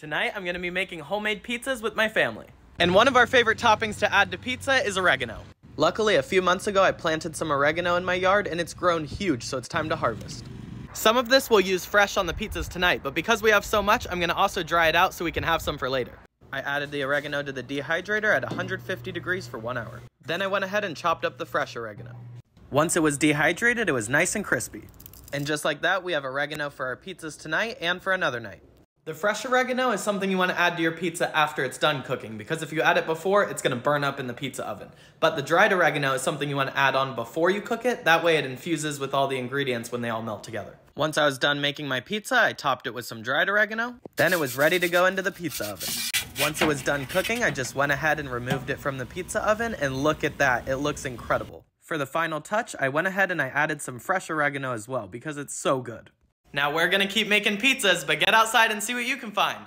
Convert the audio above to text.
Tonight, I'm gonna be making homemade pizzas with my family. And one of our favorite toppings to add to pizza is oregano. Luckily, a few months ago, I planted some oregano in my yard and it's grown huge, so it's time to harvest. Some of this we'll use fresh on the pizzas tonight, but because we have so much, I'm gonna also dry it out so we can have some for later. I added the oregano to the dehydrator at 150 degrees for one hour. Then I went ahead and chopped up the fresh oregano. Once it was dehydrated, it was nice and crispy. And just like that, we have oregano for our pizzas tonight and for another night. The fresh oregano is something you want to add to your pizza after it's done cooking because if you add it before, it's going to burn up in the pizza oven. But the dried oregano is something you want to add on before you cook it. That way it infuses with all the ingredients when they all melt together. Once I was done making my pizza, I topped it with some dried oregano. Then it was ready to go into the pizza oven. Once it was done cooking, I just went ahead and removed it from the pizza oven and look at that, it looks incredible. For the final touch, I went ahead and I added some fresh oregano as well because it's so good. Now we're gonna keep making pizzas, but get outside and see what you can find.